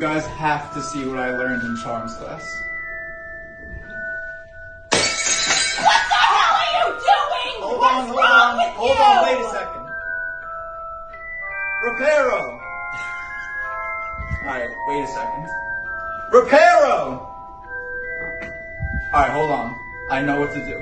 You guys have to see what I learned in charms class. What the hell are you doing? Hold What's on, hold wrong on, with hold you? on, wait a second. Reparo. Alright, wait a second. Reparo! Alright, hold on. I know what to do.